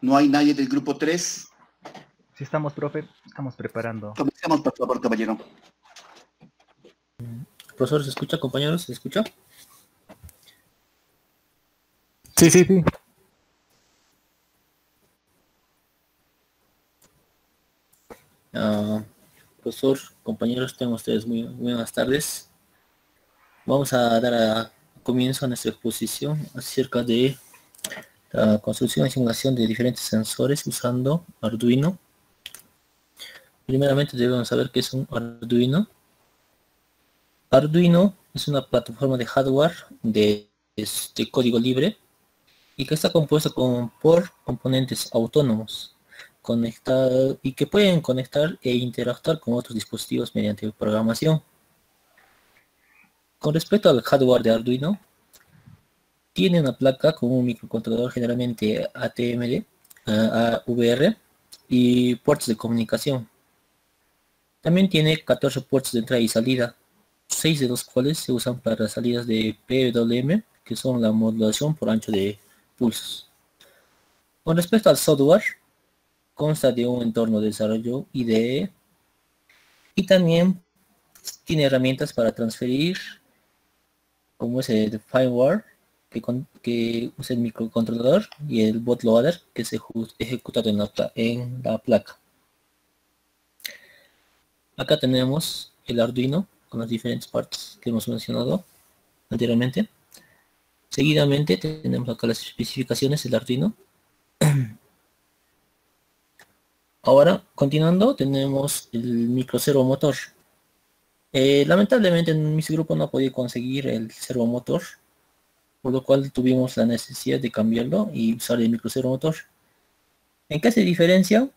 ¿No hay nadie del grupo 3? Sí estamos, profe. Estamos preparando. Comencemos, por favor, caballero. Profesor, ¿se escucha, compañeros? ¿Se escucha? Sí, sí, sí. Ah, profesor, compañeros, tengan ustedes muy buenas tardes. Vamos a dar a comienzo a nuestra exposición acerca de la construcción y simulación de diferentes sensores usando Arduino. Primeramente debemos saber qué es un Arduino. Arduino es una plataforma de hardware de, de código libre y que está compuesta con, por componentes autónomos conectar y que pueden conectar e interactuar con otros dispositivos mediante programación. Con respecto al hardware de Arduino, tiene una placa con un microcontrolador generalmente ATMD, AVR y puertos de comunicación. También tiene 14 puertos de entrada y salida, 6 de los cuales se usan para salidas de PWM, que son la modulación por ancho de pulsos. Con respecto al software, consta de un entorno de desarrollo IDE y también tiene herramientas para transferir como es el fireware que, que usa el microcontrolador y el bootloader que se ejecutado en la, en la placa. Acá tenemos el Arduino con las diferentes partes que hemos mencionado anteriormente. Seguidamente tenemos acá las especificaciones del Arduino. Ahora, continuando, tenemos el micro servomotor. Eh, lamentablemente en mi grupo no ha podido conseguir el servomotor, por lo cual tuvimos la necesidad de cambiarlo y usar el micro servomotor. ¿En qué se diferencia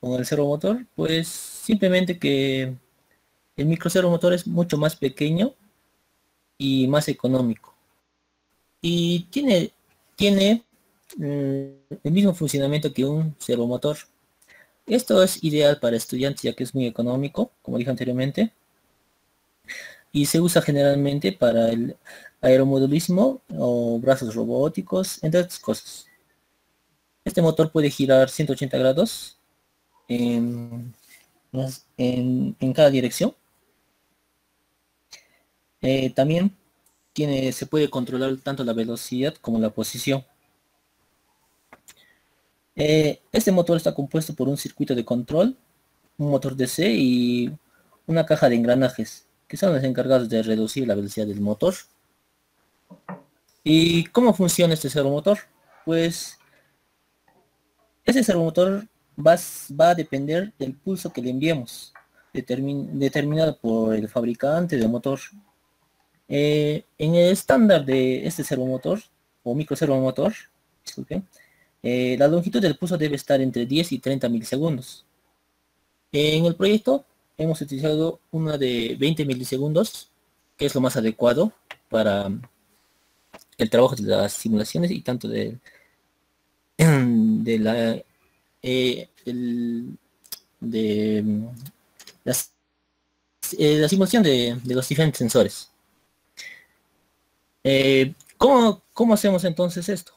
con el servomotor? Pues simplemente que el micro servomotor es mucho más pequeño y más económico. Y tiene, tiene mm, el mismo funcionamiento que un servomotor. Esto es ideal para estudiantes ya que es muy económico, como dije anteriormente. Y se usa generalmente para el aeromodelismo o brazos robóticos, entre otras cosas. Este motor puede girar 180 grados en, cada dirección. Eh, también tiene, se puede controlar tanto la velocidad como la posición. Eh, este motor está compuesto por un circuito de control, un motor DC y una caja de engranajes, que son los encargados de reducir la velocidad del motor. ¿Y cómo funciona este servomotor? Pues ese servomotor va, va a depender del pulso que le enviemos, determinado por el fabricante del motor. Eh, en el estándar de este servomotor, o micro servomotor, disculpen, eh, la longitud del pulso debe estar entre 10 y 30 milisegundos. En el proyecto hemos utilizado una de 20 milisegundos, que es lo más adecuado para el trabajo de las simulaciones y tanto de, la eh, de eh, la simulación de, los diferentes sensores. ¿cómo, ¿Cómo hacemos entonces esto?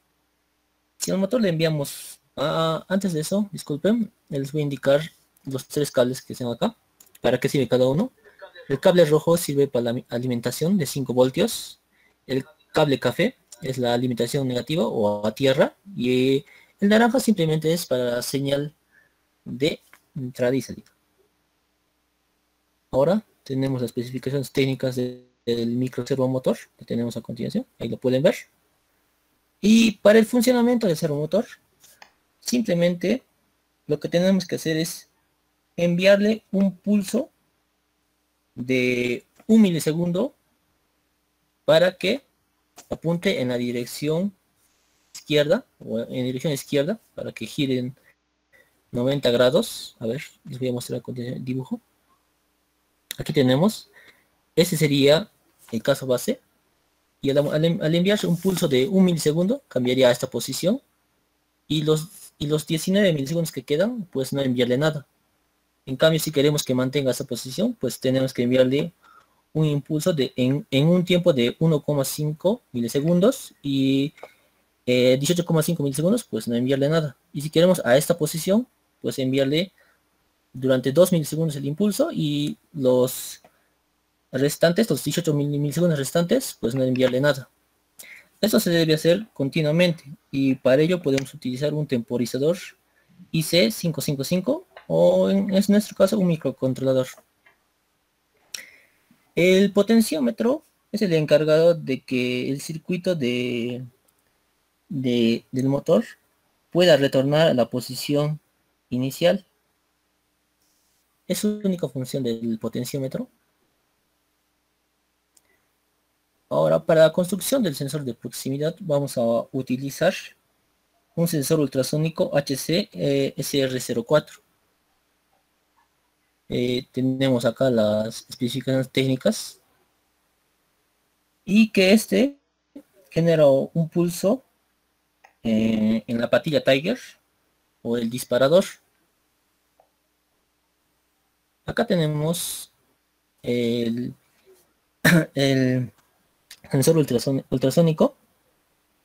Si al motor le enviamos, antes de eso, disculpen, les voy a indicar los tres cables que están acá, para qué sirve cada uno. El cable rojo sirve para la alimentación de 5 voltios, el cable café es la alimentación negativa o a tierra, y el naranja simplemente es para la señal de entrada y salida. Ahora tenemos las especificaciones técnicas del micro servomotor que tenemos a continuación, ahí lo pueden ver. Y para el funcionamiento del servomotor, simplemente lo que tenemos que hacer es enviarle un pulso de un milisegundo para que apunte en la dirección izquierda o en dirección izquierda para que giren 90 grados. A ver, les voy a mostrar el dibujo. Aquí tenemos. Ese sería el caso base y al, enviarse un pulso de un milisegundo cambiaría a esta posición y los, y los 19 milisegundos que quedan pues no enviarle nada. En cambio si queremos que mantenga esa posición pues tenemos que enviarle un impulso de, en, un tiempo de 1,5 milisegundos y eh, 18,5 milisegundos, pues no enviarle nada. Y si queremos a esta posición, pues enviarle durante 2 milisegundos el impulso y los restantes, los 18 milisegundos restantes, pues no enviarle nada. Esto se debe hacer continuamente y para ello podemos utilizar un temporizador IC555 o en, nuestro caso un microcontrolador. El potenciómetro es el encargado de que el circuito de, de, del motor pueda retornar a la posición inicial. Es su única función del potenciómetro. Ahora, para la construcción del sensor de proximidad vamos a utilizar un sensor ultrasónico HC eh, SR04. Eh, tenemos acá las especificaciones técnicas y que este genera un pulso eh, en la patilla Tiger o el disparador. Acá tenemos el, el sensor ultrasónico.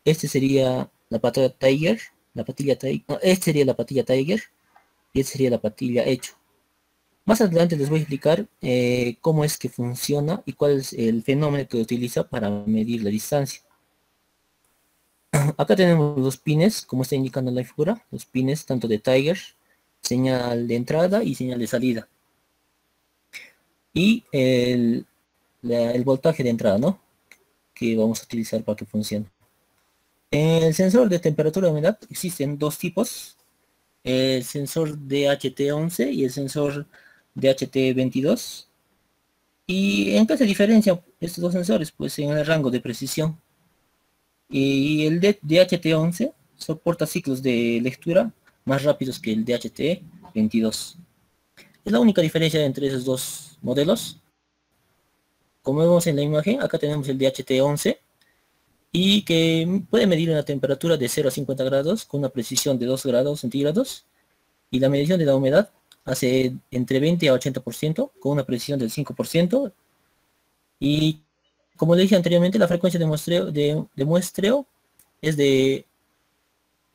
Este sería la patilla Tiger, la patilla Tiger, este sería la patilla Tiger y este sería la patilla Hecho. Más adelante les voy a explicar eh, cómo es que funciona y cuál es el fenómeno que utiliza para medir la distancia. Acá tenemos los pines, como está indicando la figura, los pines tanto de Tiger, señal de entrada y señal de salida. Y el, voltaje de entrada, ¿no? que vamos a utilizar para que funcione. El sensor de temperatura de humedad existen dos tipos, el sensor DHT11 y el sensor DHT22. ¿Y en qué se diferencian estos dos sensores? Pues en el rango de precisión. Y el DHT11 soporta ciclos de lectura más rápidos que el DHT22. Es la única diferencia entre esos dos modelos. Como vemos en la imagen, acá tenemos el DHT11 y que puede medir una temperatura de 0 a 50 grados con una precisión de 2 grados centígrados y la medición de la humedad hace entre 20 a 80% con una precisión del 5% y como le dije anteriormente la frecuencia de muestreo, de, muestreo es de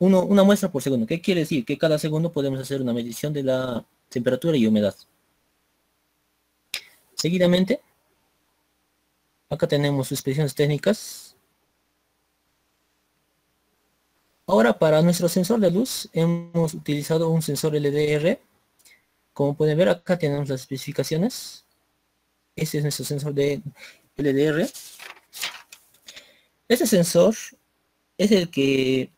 una muestra por segundo. ¿Qué quiere decir? Que cada segundo podemos hacer una medición de la temperatura y humedad. Seguidamente Acá tenemos expresiones técnicas. Ahora para nuestro sensor de luz hemos utilizado un sensor LDR. Como pueden ver acá tenemos las especificaciones. Este es nuestro sensor de LDR. Este sensor es el que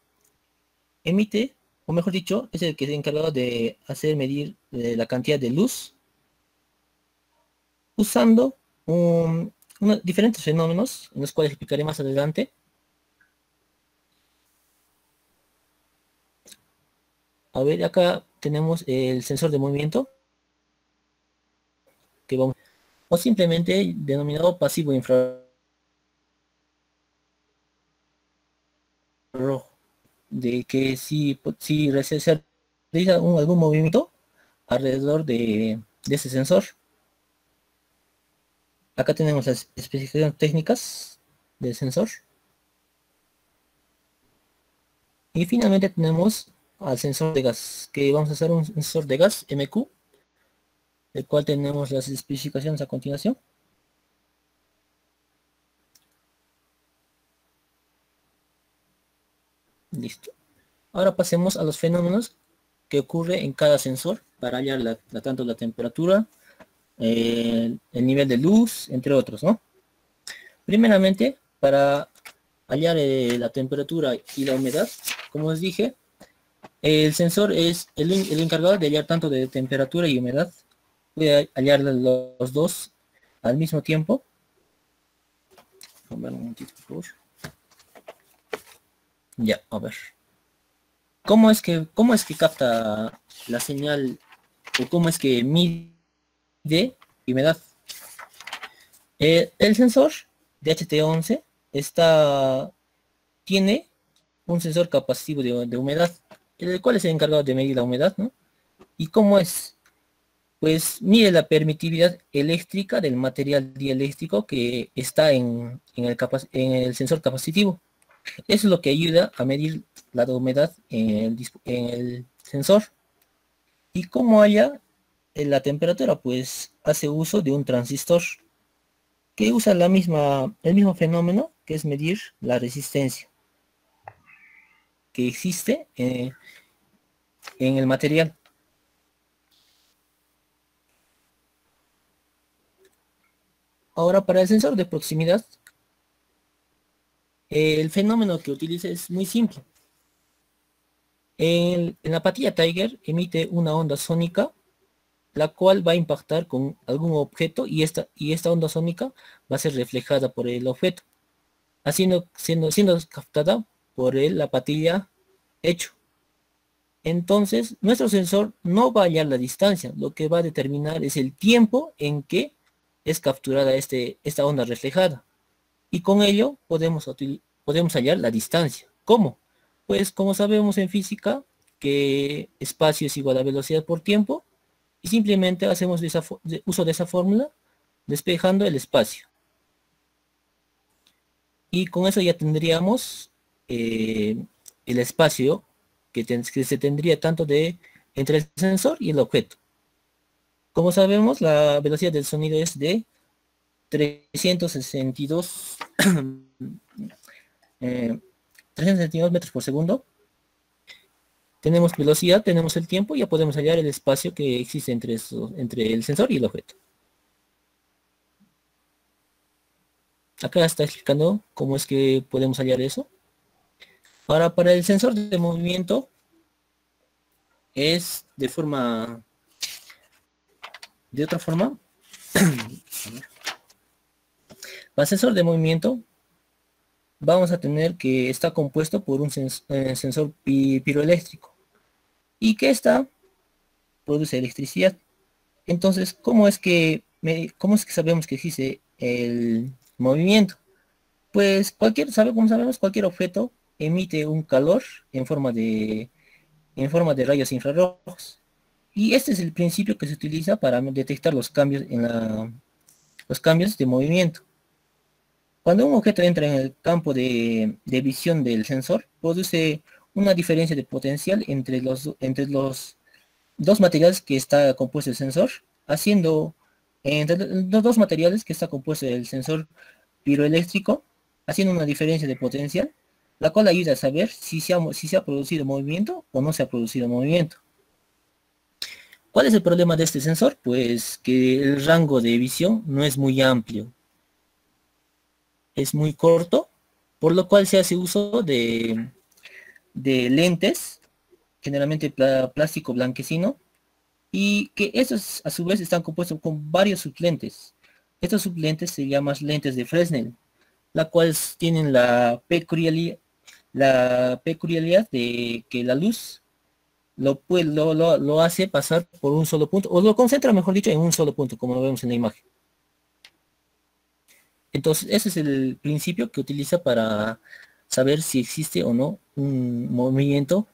emite, o mejor dicho, es el que es encargado de hacer medir eh, la cantidad de luz usando diferentes fenómenos, en los cuales explicaré más adelante. A ver, acá tenemos el sensor de movimiento, que vamos, o simplemente denominado pasivo infrarrojo, de que si, si se realiza algún movimiento alrededor de, de ese sensor, Acá tenemos las especificaciones técnicas del sensor. Y finalmente tenemos al sensor de gas, que vamos a hacer un sensor de gas MQ, el cual tenemos las especificaciones a continuación. Listo. Ahora pasemos a los fenómenos que ocurre en cada sensor para hallar la, tanto la temperatura, el nivel de luz, entre otros, ¿no? Primeramente, para hallar eh, la temperatura y la humedad, como os dije, el sensor es el, encargado de hallar tanto de temperatura y humedad. Puede hallar los dos al mismo tiempo. Ya, a ver. ¿Cómo es que, cómo es que capta la señal o cómo es que mide de humedad. Eh, el sensor de HT11 está, tiene un sensor capacitivo de, humedad, el cual es el encargado de medir la humedad, ¿no? ¿Y cómo es? Pues mide la permitividad eléctrica del material dieléctrico que está en, el, en el sensor capacitivo. Es lo que ayuda a medir la humedad en el, sensor. Y como haya en la temperatura, pues hace uso de un transistor que usa la misma, el mismo fenómeno que es medir la resistencia que existe eh, en el material. Ahora para el sensor de proximidad, el fenómeno que utiliza es muy simple. En, la patilla Tiger emite una onda sónica, la cual va a impactar con algún objeto y esta, y esta onda sónica va a ser reflejada por el objeto, haciendo, siendo, siendo captada por la patilla hecho. Entonces, nuestro sensor no va a hallar la distancia, lo que va a determinar es el tiempo en que es capturada este, esta onda reflejada. Y con ello podemos, podemos hallar la distancia. ¿Cómo? Pues como sabemos en física que espacio es igual a velocidad por tiempo y simplemente hacemos uso de esa fórmula despejando el espacio. Y con eso ya tendríamos eh, el espacio que, se tendría tanto de entre el sensor y el objeto. Como sabemos, la velocidad del sonido es de 362, 362 eh, metros por segundo. Tenemos velocidad, tenemos el tiempo, ya podemos hallar el espacio que existe entre, entre el sensor y el objeto. Acá está explicando cómo es que podemos hallar eso. Ahora, para el sensor de movimiento, es de forma, de otra forma, Para sensor de movimiento vamos a tener que está compuesto por un eh, sensor piroeléctrico y que está produce electricidad. Entonces, ¿cómo es que cómo es que sabemos que existe el movimiento? Pues cualquier, sabe como sabemos, cualquier objeto emite un calor en forma de en forma de rayos infrarrojos. Y este es el principio que se utiliza para detectar los cambios en la, los cambios de movimiento. Cuando un objeto entra en el campo de, visión del sensor, produce una diferencia de potencial entre los, entre los dos materiales que está compuesto el sensor, haciendo entre los dos materiales que está compuesto el sensor piroeléctrico, haciendo una diferencia de potencial, la cual ayuda a saber si se ha, si se ha producido movimiento o no se ha producido movimiento. ¿Cuál es el problema de este sensor? Pues que el rango de visión no es muy amplio es muy corto, por lo cual se hace uso de, de lentes, generalmente plástico blanquecino, y que esos a su vez están compuestos con varios sublentes. Estos sublentes se llaman lentes de Fresnel, la cual tienen la peculiaridad, la peculiaridad de que la luz lo, lo, lo hace pasar por un solo punto, o lo concentra, mejor dicho, en un solo punto, como lo vemos en la imagen. Entonces, ese es el principio que utiliza para saber si existe o no un movimiento.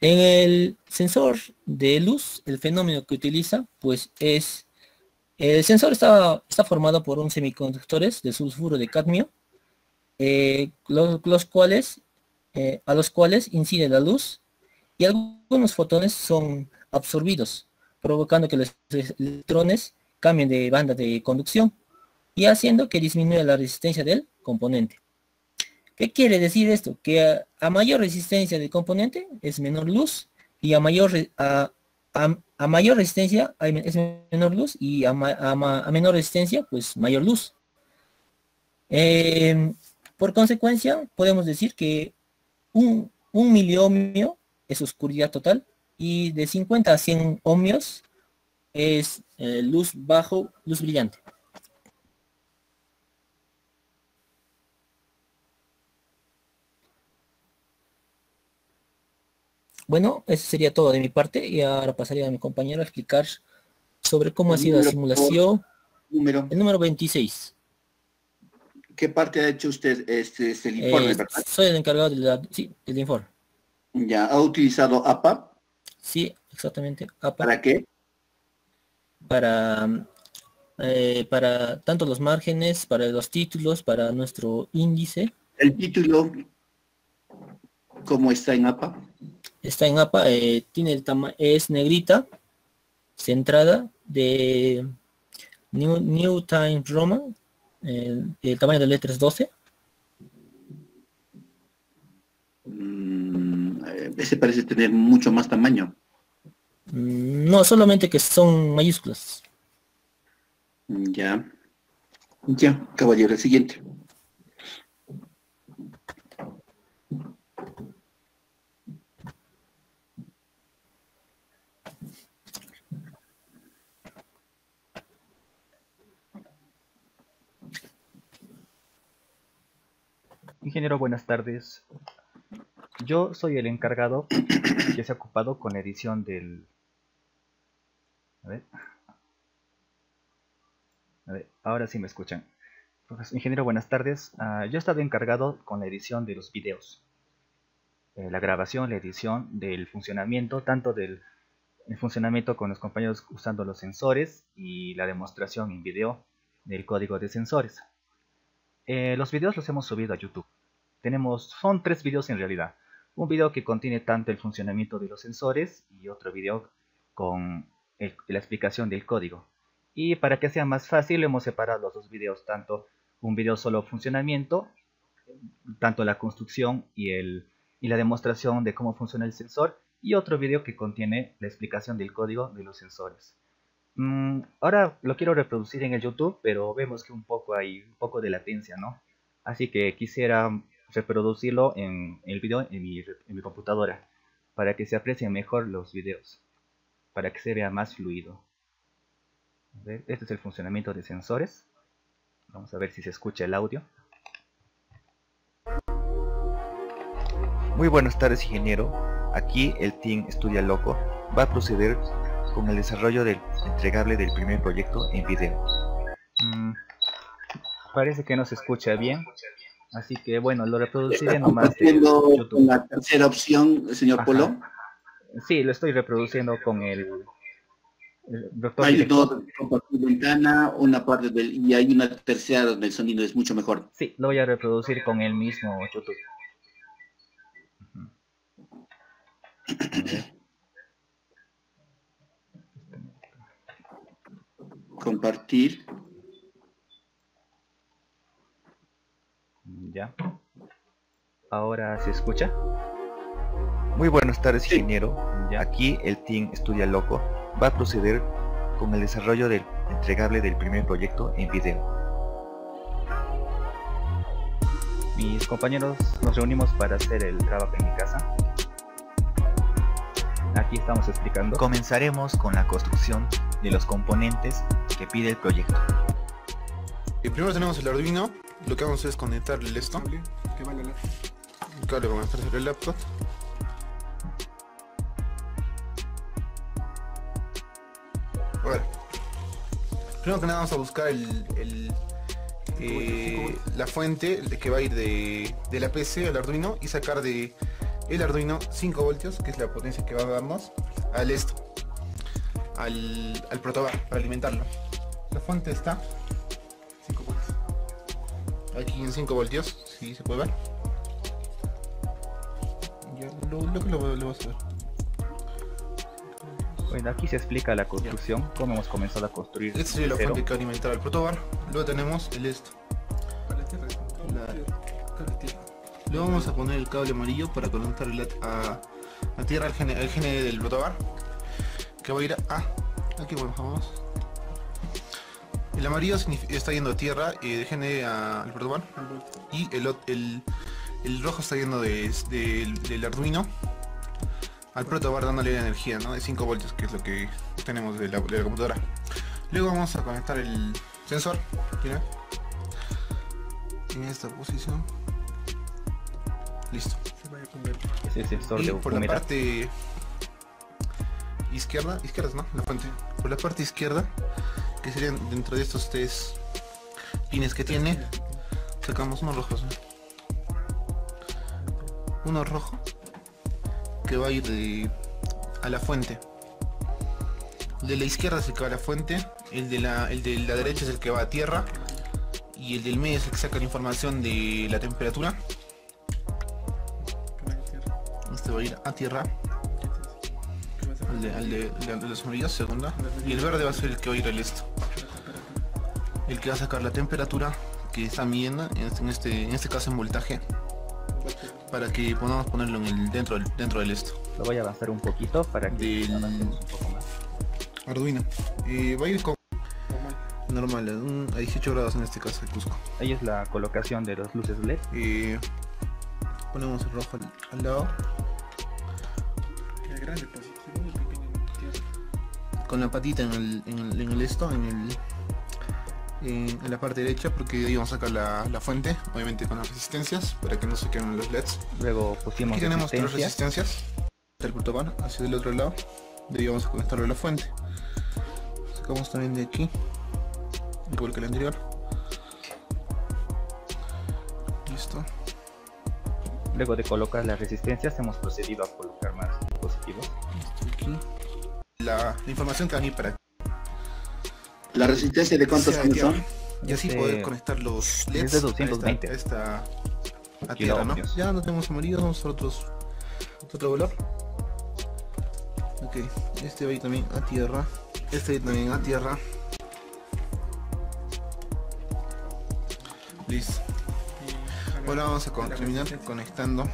En el sensor de luz, el fenómeno que utiliza, pues es, el sensor está, formado por un semiconductores de sulfuro de cadmio, eh, los, cuales, eh, a los cuales incide la luz y algunos fotones son absorbidos, provocando que los electrones cambien de banda de conducción y haciendo que disminuya la resistencia del componente. ¿Qué quiere decir esto? Que a, mayor resistencia del componente es menor luz y a mayor, a, mayor resistencia es menor luz y a, menor resistencia pues mayor luz. Em, por consecuencia podemos decir que un, un miliohmio es oscuridad total y de 50 a 100 ohmios es eh, luz bajo, luz brillante. Bueno, eso sería todo de mi parte y ahora pasaría a mi compañero a explicar sobre cómo ha sido la simulación. Número. El número 26. ¿Qué parte ha hecho usted? Este, este informe, eh, Soy el encargado del informe. Ya, ¿ha utilizado APA? Sí, exactamente. ¿Para qué? para eh, para tanto los márgenes, para los títulos, para nuestro índice. El título, ¿cómo está en APA? Está en APA, eh, tiene el tamaño, es negrita, centrada de New, New Times Roman, el, el tamaño de letras 12. Mm, eh, ese parece tener mucho más tamaño. Mm, No, solamente que son mayúsculas. Ya. Ya, caballero, el siguiente. Ingeniero, buenas tardes. Yo soy el encargado que se ha ocupado con la edición del... A ver. A ver, ahora sí me escuchan. Ingeniero, buenas tardes. Ah, yo he estado encargado con la edición de los videos. Eh, la grabación, la edición del funcionamiento, tanto del el funcionamiento con los compañeros usando los sensores y la demostración en video del código de sensores. Eh, los videos los hemos subido a YouTube. Tenemos, son tres videos en realidad. Un video que contiene tanto el funcionamiento de los sensores y otro video con el- la explicación del código. Y para que sea más fácil hemos separado los dos videos, tanto un video solo funcionamiento, tanto la construcción y, el, y la demostración de cómo funciona el sensor, y otro video que contiene la explicación del código de los sensores. Mm, ahora lo quiero reproducir en el YouTube, pero vemos que un poco hay un poco de latencia, ¿no? Así que quisiera reproducirlo en el video en mi, en mi computadora para que se aprecien mejor los videos, para que se vea más fluido. Este es el funcionamiento de sensores. Vamos a ver si se escucha el audio. Muy buenas tardes, ingeniero. Aquí el Team Estudia Loco va a proceder con el desarrollo del entregable del primer proyecto en video. Mm, parece que no se escucha bien. Así que bueno, lo reproduciré nomás YouTube. con la tercera opción, señor Ajá. Polo. Sí, lo estoy reproduciendo con el, el doctor Hay dos compartir ventana, una parte del y hay una tercera donde el sonido es mucho mejor. Sí, lo voy a reproducir con el mismo YouTube. Compartir. Ya. Ahora se escucha. Muy buenas tardes, ingeniero. Ya. Aquí el Team Estudia Loco va a proceder con el desarrollo del entregable del primer proyecto en video. Mis compañeros nos reunimos para hacer el trabajo en mi casa. Aquí estamos explicando. Comenzaremos con la construcción de los componentes que pide el proyecto. Y primero tenemos el Arduino. Lo que vamos a hacer es conectarle esto. que vale la El cable para conectarse al laptop. A ver. Primero que nada vamos a buscar el, el, eh, la fuente que va a ir de, de la PC al Arduino y sacar de el Arduino 5 voltios, que es la potencia que va a darnos, al esto, al, al protobar, para alimentarlo. La fuente está 5 voltios. Aquí en 5 voltios, si se puede ver. Ya, lo, lo que lo, lo vas a ver. Bueno, aquí se explica la construcción, cómo hemos comenzado a construir. Esta sería la fuente que va a alimentar al protobar. Luego tenemos el esto. Para la tierra. La- Cable tierra. Luego vamos a poner el cable amarillo para conectar la- a, a tierra al gene, al gene del protobar. Que va a ir a... Aquí bajamos. El amarillo está yendo a tierra y de gene al voltio. Y el, el, el rojo está yendo de- del- del Arduino al protobar dándole la energía, ¿no? De 5 voltios, que es lo que tenemos de la, de la computadora. Luego vamos a conectar el sensor. En esta posición. Listo. Ese sensor Y de por la parte izquierda, izquierda no, la fuente. Por la parte izquierda, que serían dentro de estos tres pines que tiene, sacamos unos rojos. ¿no? Uno rojo que va a ir de- a la fuente. De la izquierda se va a la fuente, el de la, el de la derecha es el que va a tierra y el del medio es el que saca la información de la temperatura. Este va a ir a tierra, al de, al de, las amarillas, segunda. Y el verde va a ser el que va a ir al esto. El que va a sacar la temperatura que está midiendo, en este, en este, en este caso en voltaje, para que podamos ponerlo en el, dentro, del, dentro del esto. Lo voy a avanzar un poquito para que Del- avancemos un poco más. Arduino. Eh, va a ir con normal, un- a 18 grados en este caso de Cusco. Ahí es la colocación de las luces LED. Eh, ponemos el rojo al, al lado, Es grande, pues. Con la patita en el, en el, en el esto, en el en, en la parte derecha, porque ahí vamos a sacar la, la fuente, obviamente con las resistencias, para que no se queden los LEDs. Luego pusimos Aquí tenemos tres resistencia. resistencias. El cultopan hacia del otro lado. De ahí vamos a conectarlo a la fuente. Sacamos también de aquí. Igual que el anterior. Listo. Luego de colocar las resistencias hemos procedido a colocar más dispositivos. La, la información que va a venir para aquí. ¿La resistencia de cuántos sea años son? Y así Este, poder conectar los LEDs es de 220. a esta, a esta- a tierra, ¿no? Ya no tenemos amarillos, vamos a otros otro color. Ok, este va a ir también a tierra. Este va a ir también a tierra. Listo. Bueno, vamos a terminar conectando.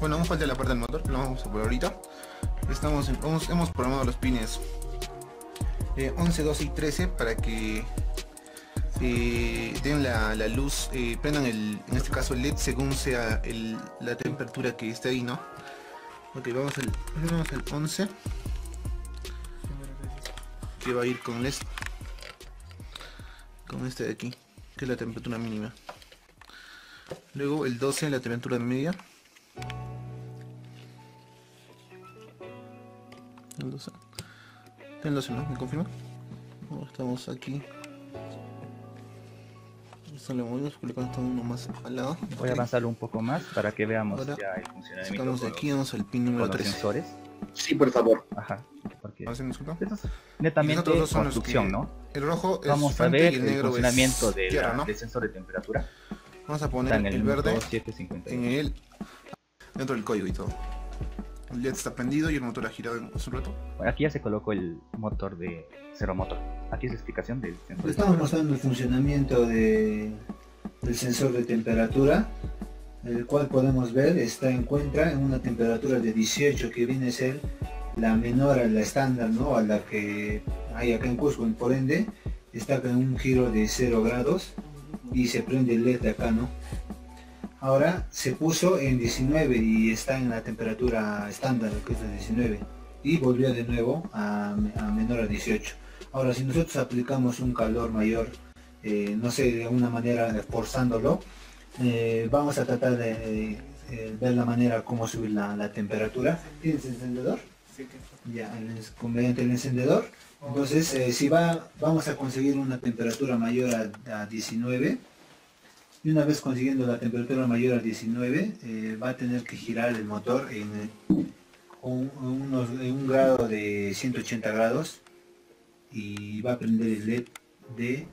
Bueno, aún falta la parte del motor, que lo vamos a por ahorita. Estamos hemos, hemos programado los pines eh, 11, 12 y 13 para que eh, den la, la luz, eh, prendan el, en este caso el LED según sea el- la temperatura que esté ahí, ¿no? Ok, vamos al, vamos al 11, que va a ir con este, con este de aquí, que es la temperatura mínima. Luego el 12 la temperatura media. El 12. El 12, ¿no? ¿Me confirma? No, estamos aquí. Esto le movimos porque le está uno más al lado. Voy a avanzarlo un poco más para que veamos Ahora ya el funcionamiento Sacamos de con, aquí, vamos al pin número con los 13. sensores. Sí, por favor. Ajá, porque ¿Hacen disculpa? esto es Y netamente dos son los construcción, que- ¿no? El rojo es Vamos a ver y el el negro funcionamiento es de tierra, la- ¿no? del sensor de temperatura. Vamos a poner en el, el verde 2750. en el dentro del código y todo. El LED está prendido y el motor ha girado hace un rato. Bueno, aquí ya se colocó el motor de cero motor. Aquí es la explicación del sensor. de Estamos mostrando el funcionamiento de- del sensor de temperatura, el cual podemos ver está encuentra en una temperatura de 18 que viene a ser la menor a la estándar, ¿no? a la que hay acá en Cusco, por ende está con un giro de 0 grados y se prende el LED de acá, ¿no? Ahora se puso en 19 y está en la temperatura estándar, que es de 19, y volvió de nuevo a, a menor a 18. Ahora, si nosotros aplicamos un calor mayor, eh, no sé, de alguna manera forzándolo, eh, vamos a tratar de eh, ver la manera cómo subir la, la temperatura. ¿Tienes encendedor? Sí, Ya, el con- mediante el encendedor. Entonces, eh, si va, vamos a conseguir una temperatura mayor a, a 19, y una vez consiguiendo la temperatura mayor a 19, eh, va a tener que girar el motor en, eh, un, unos- en un grado de 180 grados y va a prender el LED de,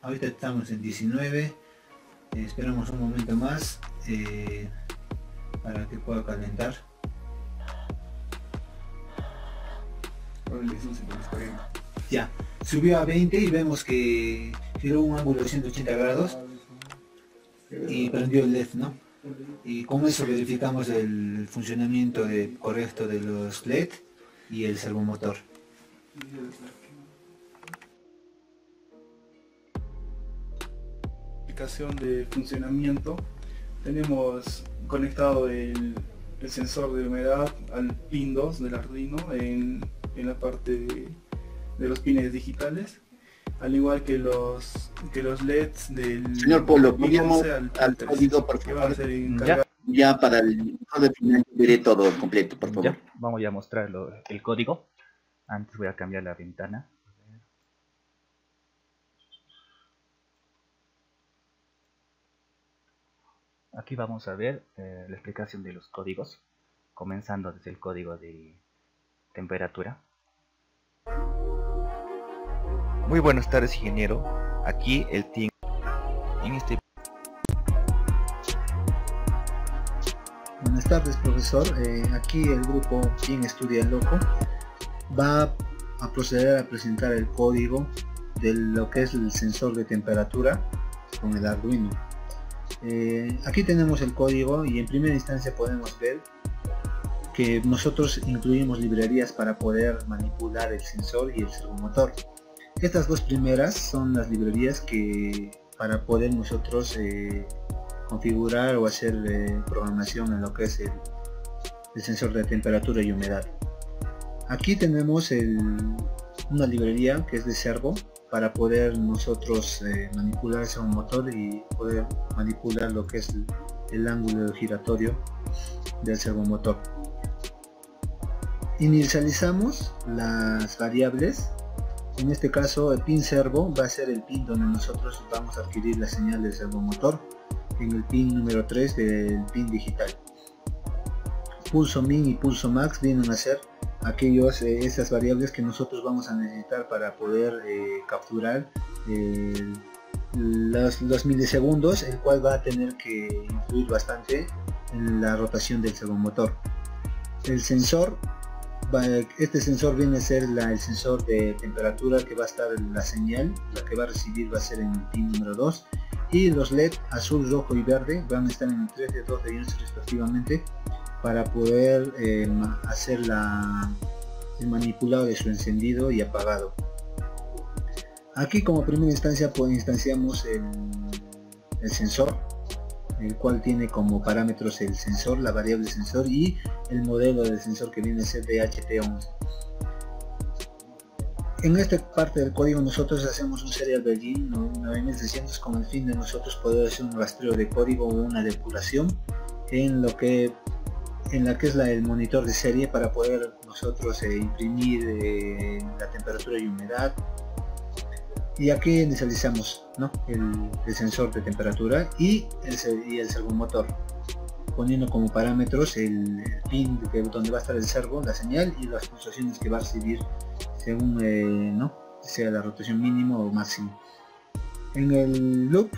ahorita estamos en 19, eh, esperamos un momento más eh, para que pueda calentar. Ya, subió a 20 y vemos que giró un ángulo de 180 grados y prendió el LED, ¿no? Y con eso verificamos el funcionamiento correcto de los LED y el servomotor. aplicación de funcionamiento tenemos conectado el, sensor de humedad al pin 2 del Arduino en, en la parte de los pines digitales al igual que los que los LEDs del Señor Polo, ¿podríamos 11 al al pin 3, código, por favor? ser Ya. Ya para el de final veré todo completo, por favor. Ya, vamos ya a mostrar lo- el código. Antes voy a cambiar la ventana. Aquí vamos a ver eh, la explicación de los códigos, comenzando desde el código de temperatura. Muy buenas tardes ingeniero, aquí el team en este Buenas tardes profesor, Eh, aquí el grupo Quien Estudia Loco va a proceder a presentar el código de lo que es el sensor de temperatura con el Arduino. Eh, aquí tenemos el código y en primera instancia podemos ver que nosotros incluimos librerías para poder manipular el sensor y el servomotor. Estas dos primeras son las librerías que para poder nosotros eh, configurar o hacer eh, programación en lo que es el, sensor de temperatura y humedad. Aquí tenemos una librería que es de servo para poder nosotros eh, manipular ese motor y poder manipular lo que es el, el ángulo giratorio del servomotor. Inicializamos las variables. En este caso el pin servo va a ser el pin donde nosotros vamos a adquirir la señal del servomotor en el pin número 3 del pin digital. Pulso min y pulso max vienen a ser aquellos eh, esas variables que nosotros vamos a necesitar para poder eh, capturar eh, los, milisegundos el cual va a tener que influir bastante en la rotación del servomotor el sensor este sensor viene a ser el sensor de temperatura que va a estar en la señal la que va a recibir va a ser en el pin número 2 y los led azul rojo y verde van a estar en el 3 de 2 de 11 respectivamente para poder eh, hacer la, el manipulado de su encendido y apagado. Aquí como primera instancia pues instanciamos el sensor, el cual tiene como parámetros el sensor, la variable sensor y el modelo del sensor que viene a ser de HT11. En esta parte del código nosotros hacemos un serial begin 9600 con el fin de nosotros poder hacer un rastreo de código o una depuración en lo que en la que es la, el monitor de serie para poder nosotros eh, imprimir eh, la temperatura y humedad y aquí inicializamos el, sensor de temperatura y el, y el poniendo como parámetros el, pin que- donde va a estar el servo, la señal y las pulsaciones que va a recibir según eh, ¿no? sea la rotación mínimo o máximo en el loop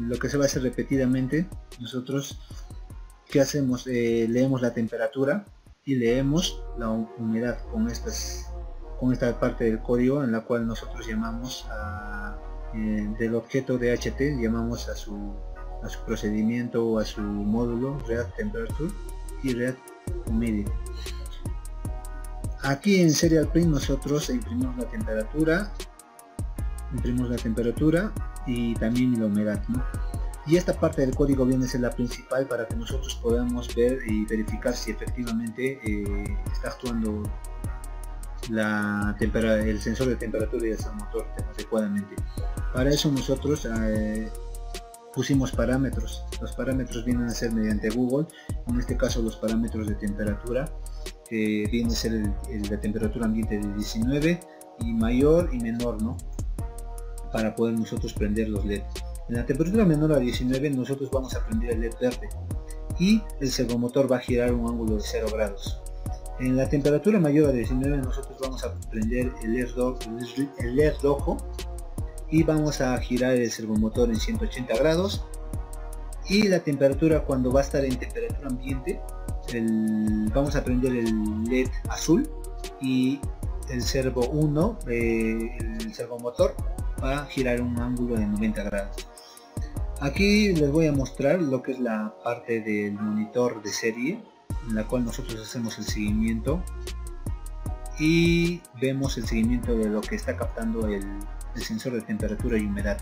lo que se va a hacer repetidamente nosotros ¿qué hacemos? Eh, leemos la temperatura y leemos la hu- humedad con estas con esta parte del código en la cual nosotros llamamos a, eh, del objeto de HT llamamos a su a su procedimiento o a su módulo read temperature y read humidity aquí en serial print nosotros imprimimos la temperatura imprimimos la temperatura y también la humedad ¿no? y esta parte del código viene a ser la principal para que nosotros podamos ver y verificar si efectivamente eh, está actuando la tempera- el sensor de temperatura y el motor adecuadamente para eso nosotros eh, pusimos parámetros. Los parámetros vienen a ser mediante Google en este caso los parámetros de temperatura que viene a ser de temperatura ambiente de 19 y mayor y menor no para poder nosotros prender los LED. En la temperatura menor a 19 nosotros vamos a prender el LED verde y el servomotor va a girar un ángulo de 0 grados. En la temperatura mayor a 19 nosotros vamos a prender el LED, el rojo y vamos a girar el servomotor en 180 grados. Y la temperatura cuando va a estar en temperatura ambiente vamos a prender el LED azul y el servo 1 eh, el servomotor va a girar un ángulo de 90 grados. Aquí les voy a mostrar lo que es la parte del monitor de serie en la cual nosotros hacemos el seguimiento y vemos el seguimiento de lo que está captando el, el sensor de temperatura y humedad.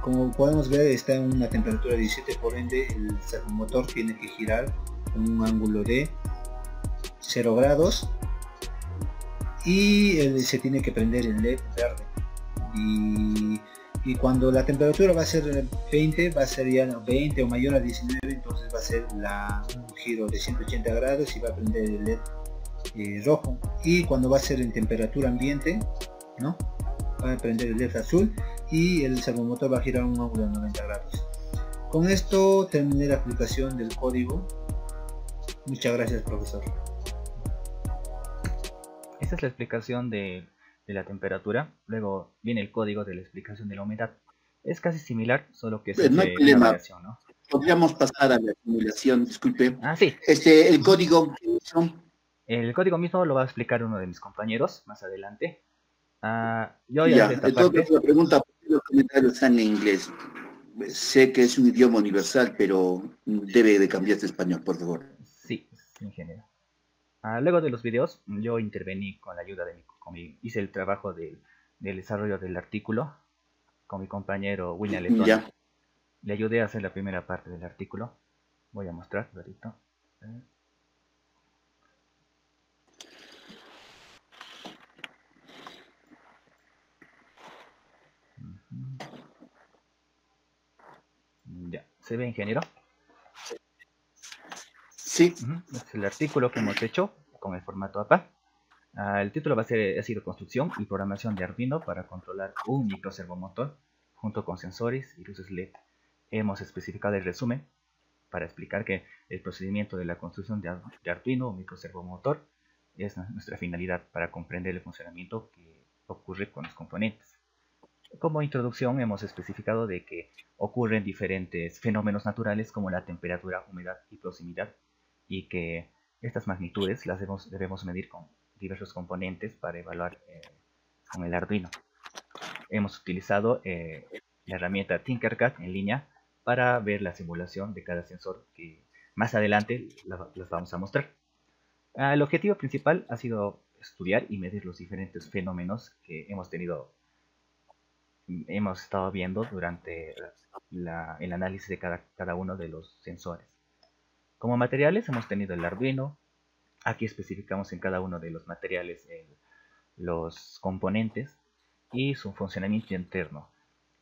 Como podemos ver está en una temperatura de 17 por ende el servomotor tiene que girar en un ángulo de 0 grados y el- se tiene que prender el LED verde. Y, y cuando la temperatura va a ser 20 va a ser ya 20 o mayor a 19 entonces va a ser la, un giro de 180 grados y va a prender el LED eh, rojo. Y cuando va a ser en temperatura ambiente no va a prender el LED azul y el servomotor va a girar un ángulo de 90 grados. Con esto terminé la aplicación del código. Muchas gracias profesor. Esta es la explicación de de la temperatura. Luego viene el código de la explicación de la humedad. Es casi similar, solo que es no hay problema. variación, ¿no? Podríamos pasar a la simulación, disculpe. Ah, sí. Este, el código. El código mismo lo va a explicar uno de mis compañeros más adelante. Ah, yo ya Ya, esta parte. la pregunta, ¿por qué los comentarios están en inglés? Sé que es un idioma universal, pero debe de cambiarse a español, por favor. Sí, ingeniero. Ah, luego de los videos, yo intervení con la ayuda de mi, mi- hice el trabajo del, del desarrollo del artículo con mi compañero William Letona. Ya. Le ayudé a hacer la primera parte del artículo. Voy a mostrar. Ujú. Ya, ¿se ve ingeniero? Sí, es el artículo que hemos hecho con el formato APA. Ah, el título va a ser ha sido construcción y programación de Arduino para controlar un microservomotor junto con sensores y luces LED. Hemos especificado el resumen para explicar que el procedimiento de la construcción de, de Arduino o microservomotor es nu- nuestra finalidad para comprender el funcionamiento que ocurre con los componentes. Como introducción hemos especificado de que ocurren diferentes fenómenos naturales como la temperatura, humedad y proximidad y que estas magnitudes las debemos, debemos medir con diversos componentes para evaluar eh, con el Arduino. Hemos utilizado eh, la herramienta Tinkercad en línea para ver la simulación de cada sensor que más adelante la- las vamos a mostrar. Ah, el objetivo principal ha sido estudiar y medir los diferentes fenómenos que hemos tenido, hemos estado viendo durante la- el análisis de cada, cada uno de los sensores. Como materiales hemos tenido el Arduino. Aquí especificamos en cada uno de los materiales el- los componentes y su funcionamiento interno.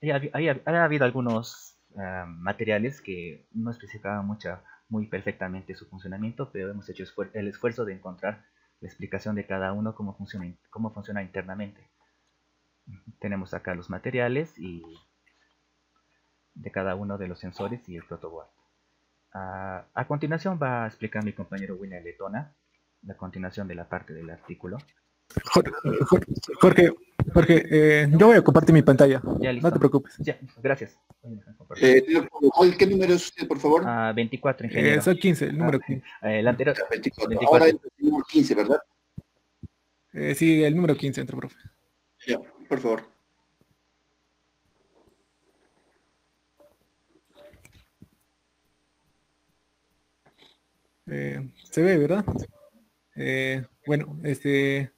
Hay- ha habido algunos ah, materiales que no especificaban mucha, muy perfectamente su funcionamiento, pero hemos hecho el esfuerzo de encontrar la explicación de cada uno, cómo funciona, cómo funciona internamente. Tenemos acá los materiales y de cada uno de los sensores y el protoboard. Ah, a continuación va a explicar mi compañero William Letona la continuación de la parte del artículo. Jorge, Jorge, Jorge, eh, yo voy a compartir mi pantalla. Ya listo. No te preocupes. Ya, gracias. Eh, ¿qué número es usted, por favor? Ah, 24, Eh, ingeniero. soy 15, el número Ah, 15. eh, el anterior. 24. 24. Ahora es el número 15, ¿verdad? Eh, sí, el número 15, entra, profe. Ya, por favor. Eh, se ve, ¿verdad? Eh, bueno, este,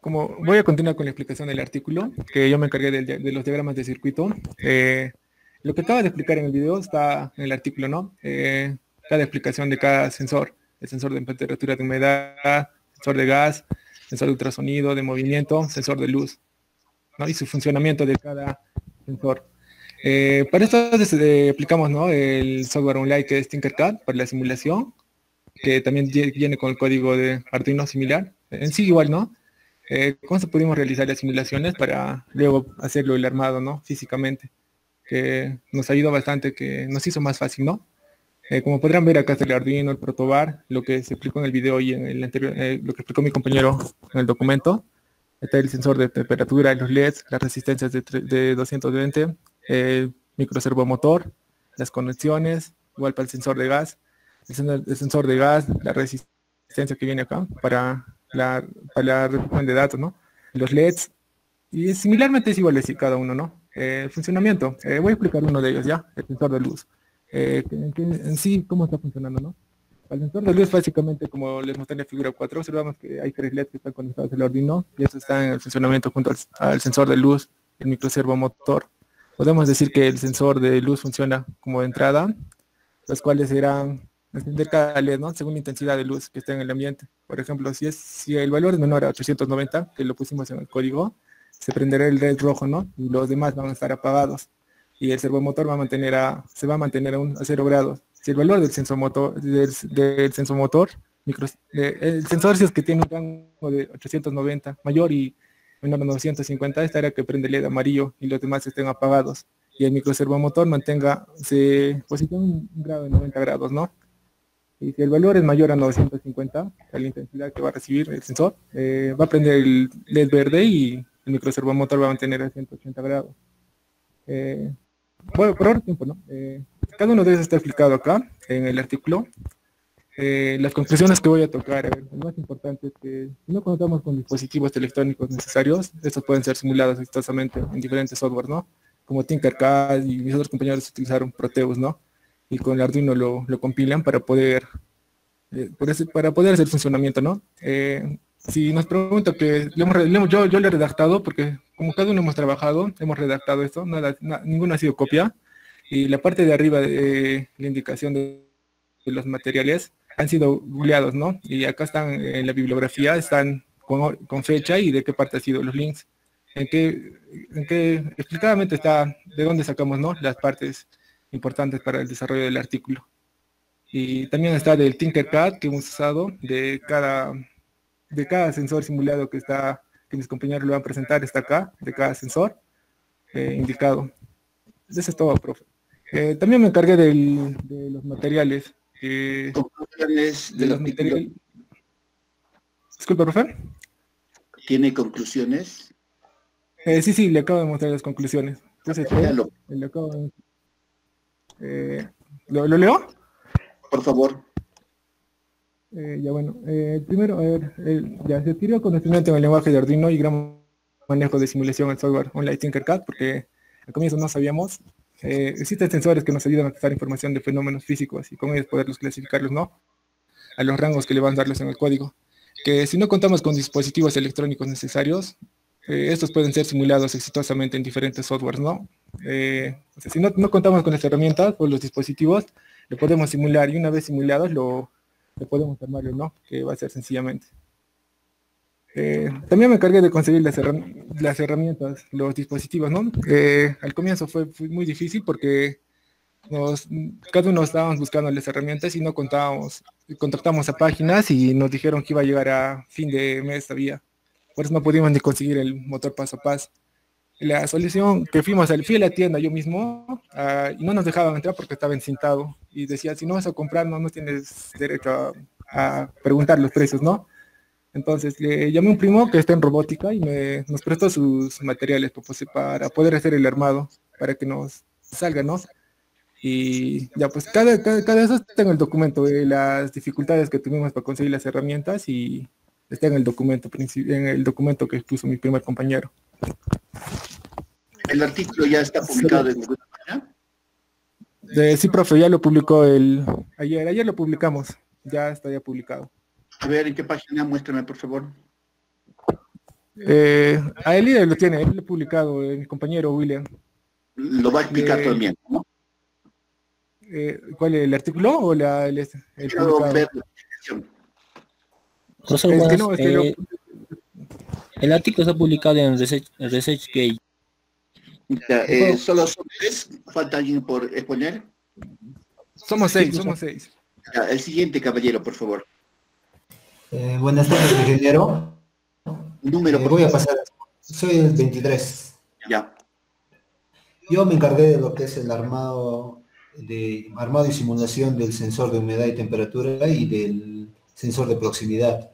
como voy a continuar con la explicación del artículo, que yo me encargué de, los diagramas de circuito. Eh, lo que acaba de explicar en el video está en el artículo, ¿no? Eh, cada explicación de cada sensor, el sensor de temperatura de humedad, sensor de gas, sensor de ultrasonido, de movimiento, sensor de luz, ¿no? Y su funcionamiento de cada sensor. Eh, para esto aplicamos ¿no? el software online que es Tinkercad para la simulación, que también vie- viene con el código de Arduino similar. En sí igual, ¿no? Eh, con eso pudimos realizar las simulaciones para luego hacerlo el armado, ¿no? Físicamente, que nos ayudó bastante, que nos hizo más fácil, ¿no? Eh, como podrán ver acá está el Arduino, el protobar, lo que se explicó en el video y en el anterior, eh, lo que explicó mi compañero en el documento. Está el sensor de temperatura, los LEDs, las resistencias de 220, el microservomotor, las conexiones, igual para el sensor de gas, el sensor, de gas, la resistencia que viene acá para la, para la de datos, ¿no? Los LEDs, y similarmente es igual decir cada uno, ¿no? Eh, funcionamiento, eh, voy a explicar uno de ellos ya, el sensor de luz. Eh, en sí, cómo está funcionando, ¿no? El sensor de luz básicamente, como les mostré en la figura 4, observamos que hay tres LEDs que están conectados al Arduino y eso está en el funcionamiento junto al, al sensor de luz, el microservomotor. Podemos decir que el sensor de luz funciona como de entrada, los cuales serán encender cada LED, ¿no? Según la intensidad de luz que está en el ambiente. Por ejemplo, si es si el valor es menor a 890, que lo pusimos en el código, se prenderá el LED rojo, ¿no? Y los demás van a estar apagados. Y el servomotor va a mantener a, se va a mantener a, un, a 0 grados. Si el valor del sensomotor, del, del sensomotor, micro, el sensor si es que tiene un rango de 890 mayor y menor a 950, esta era que prende el LED amarillo y los demás estén apagados. Y el microservomotor mantenga, se posiciona un grado de 90 grados, ¿no? Y si el valor es mayor a 950, la intensidad que va a recibir el sensor, eh, va a prender el LED verde y el microservomotor va a mantener a 180 grados. Eh, bueno, por ahora tiempo, ¿no? Eh, cada uno de ellos está explicado acá en el artículo. las conclusiones que voy a tocar, lo más importante es que si no contamos con dispositivos electrónicos necesarios, estos pueden ser simulados exitosamente en diferentes softwares, ¿no? Como Tinkercad y mis otros compañeros utilizaron Proteus, ¿no? Y con Arduino lo, lo compilan para poder, eh, para poder hacer funcionamiento, ¿no? Eh, si nos pregunta que le hemos, yo, yo le he redactado, porque como cada uno hemos trabajado, hemos redactado esto, nada, ninguno ha sido copia, y la parte de arriba de la indicación de, los materiales han sido googleados, ¿no? Y acá están en la bibliografía, están con, fecha y de qué parte han sido los links, en qué, en qué explicadamente está de dónde sacamos, ¿no? Las partes importantes para el desarrollo del artículo. Y también está del Tinkercad que hemos usado, de cada, de cada sensor simulado que está, que mis compañeros lo van a presentar, está acá, de cada sensor eh, indicado. Eso es todo, profe. Eh, también me encargué del, de los materiales. de los materiales. Disculpa, profe. ¿Tiene conclusiones? Eh, sí, sí, le acabo de mostrar las conclusiones. Entonces, le acabo de eh, ¿lo, leo? Por favor. Eh, ya bueno, eh, primero, a ver, ya se adquirió conocimiento en el lenguaje de Arduino y gran manejo de simulación al software online Tinkercad, porque al comienzo no sabíamos. existen sensores que nos ayudan a captar información de fenómenos físicos y con ellos poderlos clasificarlos, ¿no? A los rangos que le van a darles en el código. Que si no contamos con dispositivos electrónicos necesarios, estos pueden ser simulados exitosamente en diferentes softwares, ¿no? Eh, si no, contamos con las herramientas o los dispositivos, lo podemos simular y una vez simulados lo, podemos armarlo, ¿no? Que va a ser sencillamente. Eh, también me encargué de conseguir las, herramientas, los dispositivos, ¿no? Eh, al comienzo fue, muy difícil porque nos, cada uno estábamos buscando las herramientas y no contábamos, contactamos a páginas y nos dijeron que iba a llegar a fin de mes todavía. Por eso no pudimos ni conseguir el motor paso a paso. La solución que fuimos al fui a la tienda yo mismo ah, y no nos dejaban entrar porque estaba encintado y decía si no vas a comprar no, no tienes derecho a, preguntar los precios no entonces le llamé a un primo que está en robótica y me, nos prestó sus materiales pues, para poder hacer el armado para que nos salga no y ya pues cada, cada, cada eso en el documento de las dificultades que tuvimos para conseguir las herramientas y está en el documento en el documento que puso mi primer compañero ¿El artículo ya está publicado en alguna página? sí, profe, ya lo publicó el ayer, ayer lo publicamos, ya está ya publicado. A ver, ¿en qué página? Muéstrame, por favor. Eh, a él lo tiene, él lo ha publicado, eh, mi compañero William. Lo va a explicar también, ¿no? Eh, ¿Cuál es el artículo o la, el, el ver la el artículo está publicado en ResearchGate. Eh, ¿Solo son tres? ¿Falta alguien por exponer? Somos seis, somos seis. el siguiente caballero, por favor. Eh, buenas tardes, ingeniero. Número, eh, Voy a pasar. Soy el 23. Ya. Yo me encargué de lo que es el armado de armado y simulación del sensor de humedad y temperatura y del sensor de proximidad.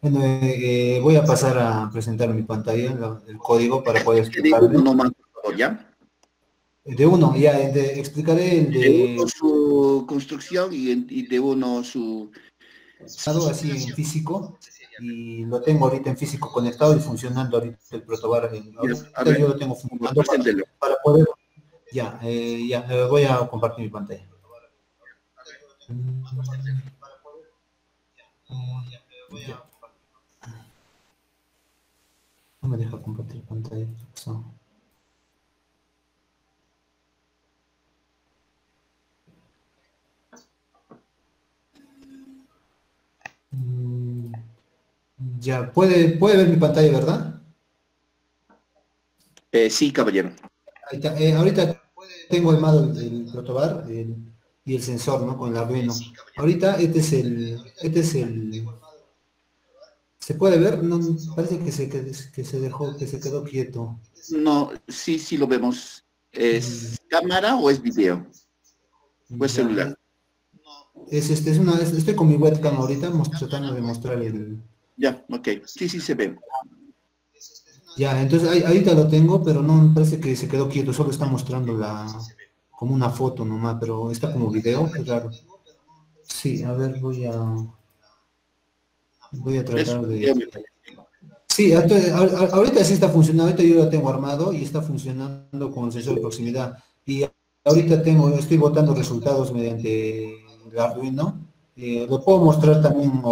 Bueno, eh, voy a pasar a presentar mi pantalla, el código para poder explicar. De uno más, ¿ya? De uno, ya, explicaré el de... de uno su construcción y, de uno su... Así en físico, y lo tengo ahorita en físico conectado y funcionando ahorita el protobar. Ahorita yo lo tengo funcionando para, poder... Ya, eh, ya, eh, voy a compartir mi pantalla. Ya. No me deja compartir pantalla. Mm, ya, puede, puede ver mi pantalla, ¿verdad? Eh, sí, caballero. Eh, ahorita tengo el, el protobar y el sensor, ¿no? Con el Arduino. Ahorita este es el, este es el, ¿Se puede ver? No, parece que se, que, se dejó, que se quedó quieto. No, sí, sí lo vemos. ¿Es mm. cámara o es video? ¿O es celular? Es este, es una, estoy con mi webcam ahorita, tratando de mostrar el. Ya, ok. Sí, sí se ve. Ya, entonces ahí, ahorita lo tengo, pero no me parece que se quedó quieto, solo está mostrando la como una foto nomás, pero está como video, claro. Sí, a ver, voy a voy a tratar de. Sí, ahorita sí está funcionando, ahorita yo lo tengo armado y está funcionando con sensor de proximidad. Y ahorita tengo, estoy botando resultados mediante el Arduino. Eh, lo puedo mostrar también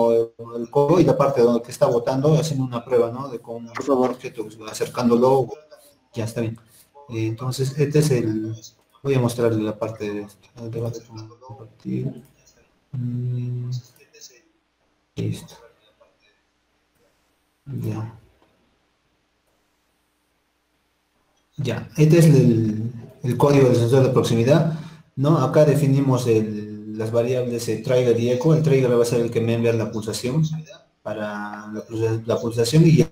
el código y la parte donde que está botando, haciendo una prueba, ¿no? De con por favor objeto, acercándolo, ya está bien. Eh, entonces, este es el, voy a mostrarle la parte de esto. compartir. Mm, listo. Ya. Ya, este es el, código del sensor de proximidad. ¿no? Acá definimos las variables de trigger y eco. El trigger va a ser el que me envía la pulsación para la, pulsación y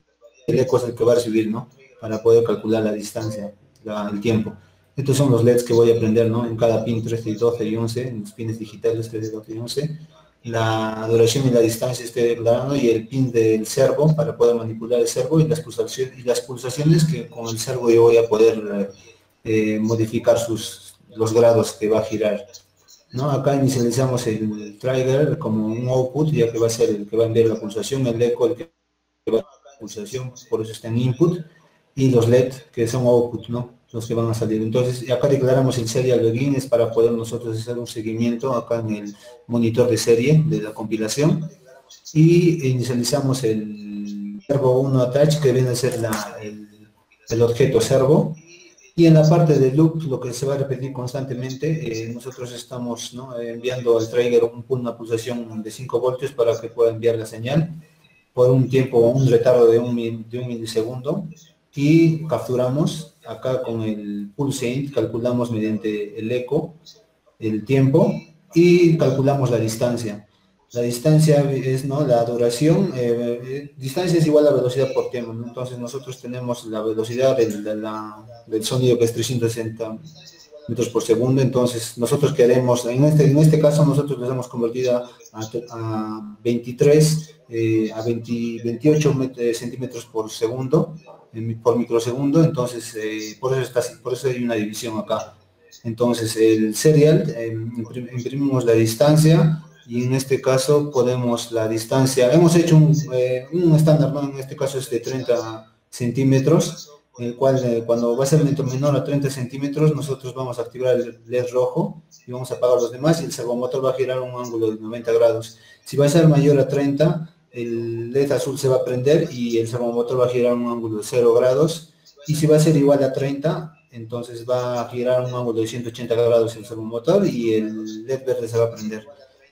el eco es el que va a recibir, ¿no? Para poder calcular la distancia, el tiempo. Estos son los LEDs que voy a prender, ¿no? En cada pin 3, 12 y 11, en los pines digitales 3, 12 y 11 la duración y la distancia esté declarando y el pin del servo para poder manipular el servo y las pulsaciones, y las pulsaciones que con el servo yo voy a poder eh, modificar sus, los grados que va a girar. ¿no? Acá inicializamos el trigger como un output, ya que va a ser el que va a enviar la pulsación, el eco el que va a la pulsación, por eso está en input, y los LED que son output, ¿no? Los que van a salir. Entonces, acá declaramos el serial begin es para poder nosotros hacer un seguimiento acá en el monitor de serie de la compilación. Y inicializamos el servo 1 attach que viene a ser la, el, objeto servo. Y en la parte de loop lo que se va a repetir constantemente eh, nosotros estamos enviando al trigger un, una pulsación de 5 voltios para que pueda enviar la señal por un tiempo un retardo de un, de un milisegundo y capturamos acá con el pulse calculamos mediante el eco el tiempo y calculamos la distancia. La distancia es ¿no? la duración, eh, eh, distancia es igual a velocidad por tiempo, entonces nosotros tenemos la velocidad del, del sonido que es 360 metros por segundo, entonces nosotros queremos, en este, en este caso nosotros les hemos convertido a, 23, a 28 eh, centímetros por segundo, por microsegundo, entonces eh, por, eso está, por eso hay una división acá. Entonces el serial, em, imprimimos la distancia y en este caso podemos la distancia, hemos hecho un, eh, estándar, en este caso es de 30 centímetros, el cual eh, cuando va a ser menor a 30 centímetros nosotros vamos a activar el LED rojo y vamos a apagar los demás y el servomotor va a girar un ángulo de 90 grados. Si va a ser mayor a 30, el LED azul se va a prender y el servomotor va a girar un ángulo de 0 grados. Y si va a ser igual a 30 entonces va a girar un ángulo de 180 grados el servomotor y el LED verde se va a prender.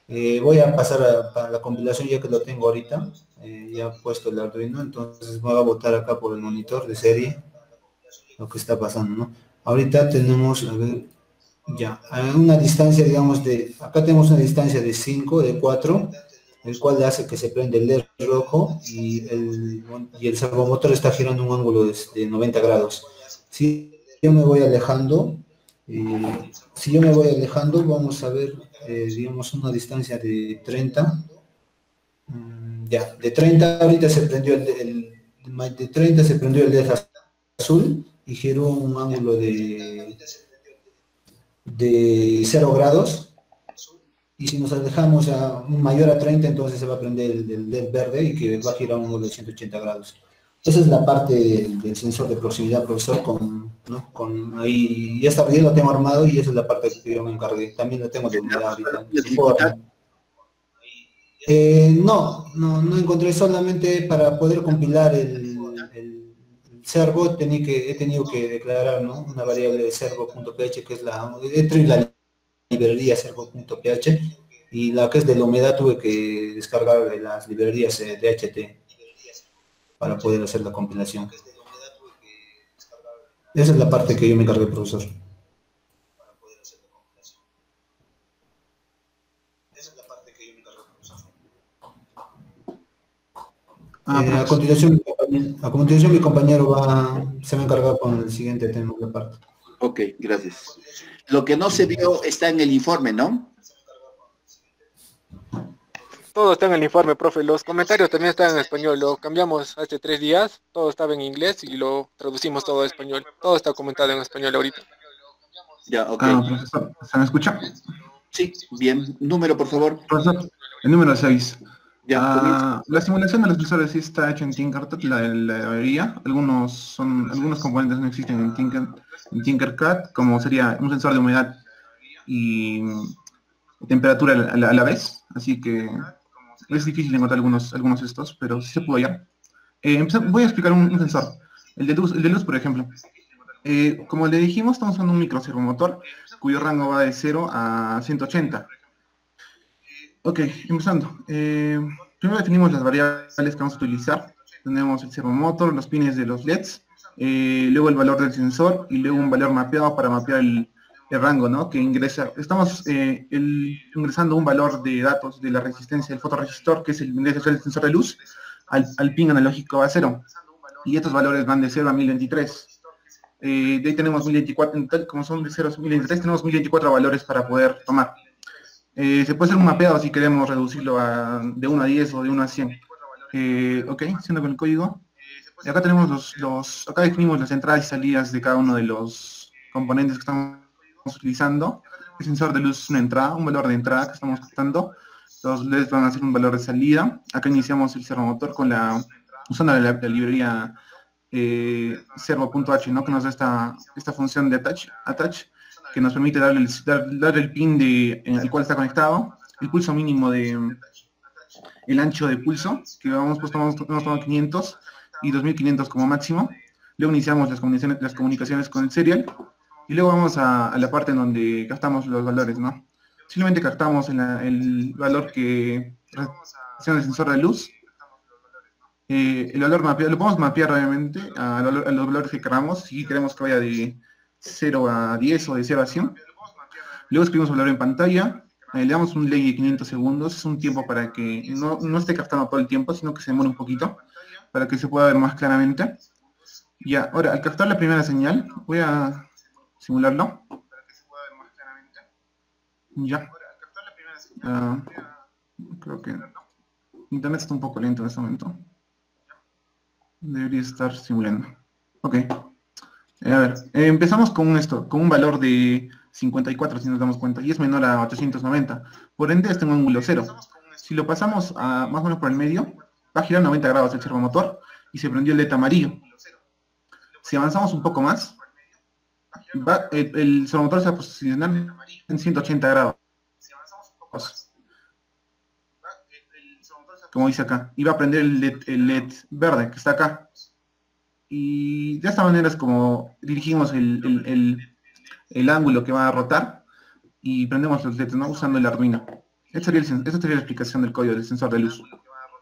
Eh, voy a pasar a, la compilación ya que lo tengo ahorita. Eh, ya puesto el Arduino entonces voy a botar acá por el monitor de serie lo que está pasando ¿no? ahorita tenemos a ver ya a una distancia digamos de acá tenemos una distancia de 5 de 4 el cual hace que se prende el LED rojo y el, y el está girando un ángulo de, 90 grados. Si yo me voy alejando, eh, si yo me voy alejando, vamos a ver, eh, digamos, una distancia de 30. Mm, ya, de 30 ahorita se prendió el, de 30 se prendió el LED azul y giró un ángulo de, de 0 grados y si nos alejamos a un mayor a 30, entonces se va a prender el, LED verde y que va a girar un ángulo de 180 grados. Esa es la parte del, sensor de proximidad, profesor, con, ¿no? con ahí, ya está, ya lo tengo armado y esa es la parte que yo me encargué. También lo tengo de ahorita. Eh, no, no, no encontré solamente para poder compilar el, el, servo, tenía que, he tenido que declarar ¿no? una variable de servo.ph que es la, la librería servo.ph y la que es de la humedad tuve que descargar las librerías de DHT para poder hacer la compilación. Esa es la parte que yo me encargué, profesor. Ah, eh, a, continuación, a continuación mi compañero va, se me encarga con el siguiente tema de parte. Ok, gracias. Lo que no se vio está en el informe, ¿no? todo está en el informe, profe. Los comentarios también están en español. Lo cambiamos hace tres días. Todo estaba en inglés y lo traducimos todo a español. Todo está comentado en español ahorita. Ya, ok. Ah, profesor, ¿se me escucha? Sí, bien. Número, por favor. Profesor, el número 6. Ya, Ah, la simulación de los sensores sí está hecha en Tinkercad, la, la mayoría. Algunos son, algunos componentes no existen en, Tinker, en Tinkercad, como sería un sensor de humedad y temperatura a la, a la vez. Así que es difícil encontrar algunos, algunos de estos, pero sí se pudo ya. Eh, voy a explicar un, un sensor. El de luz, el de luz por ejemplo. Eh, como le dijimos, estamos usando un microservomotor cuyo rango va de 0 a 180. Ok, empezando. Eh, primero definimos las variables que vamos a utilizar. Tenemos el servomotor, los pines de los LEDs, eh, luego el valor del sensor y luego un valor mapeado para mapear el, rango, ¿no? Que ingresa. Estamos eh, ingresando un valor de datos de la resistencia del fotoresistor, que es el, el sensor de luz, al, al pin analógico a 0. Y estos valores van de 0 a 1023. Eh, de ahí tenemos 1024, en como son de 0 a 1023, tenemos 1024 valores para poder tomar. Eh, se puede hacer un mapeado si queremos reducirlo a, de 1 a 10 o de 1 a 100. Eh, ok, siendo con el código. Y acá tenemos los, los, acá definimos las entradas y salidas de cada uno de los componentes que estamos utilizando. El sensor de luz es una entrada, un valor de entrada que estamos captando. Los LEDs van a ser un valor de salida. Acá iniciamos el servomotor con la, usando la, la librería eh, servo.h, ¿no? que nos da esta, esta función de attach, attach que nos permite darle el, dar- el pin de, en el cual está conectado, el pulso mínimo de el ancho de pulso, que vamos pues tomamos, hemos tomado 500 y 2500 como máximo. Luego iniciamos las comunicaciones, las comunicaciones con el serial y luego vamos a, la parte en donde captamos los valores, ¿no? Simplemente captamos el valor que reacciona el sensor de luz eh, el valor mapeado, lo podemos mapear obviamente a, a los valores que queramos, si queremos que vaya de 0 a 10 o de 0 a 100. Luego escribimos valor en pantalla, le damos un delay de 500 segundos, es un tiempo para que no, no esté captando todo el tiempo, sino que se demore un poquito, para que se pueda ver más claramente. Ya, ahora, al captar la primera señal, voy a simularlo. Ya. Ah, creo que internet está un poco lento en este momento. Debería estar simulando. Ok. Eh, a ver, eh, empezamos con esto, con un valor de 54 si nos damos cuenta, y es menor a 890. Por ende, está en un ángulo cero. Si lo pasamos a más o menos por el medio, va a girar 90 grados el servomotor y se prendió el LED amarillo. Si avanzamos un poco más, el, el servomotor se va a posicionar en 180 grados. Como dice acá. Y va a prender el LED verde que está acá. Y de esta manera es como dirigimos el, el- el- el ángulo que va a rotar y prendemos los LEDs, ¿no? Usando el Arduino. Esta sería, esta sería la explicación del código del sensor de luz.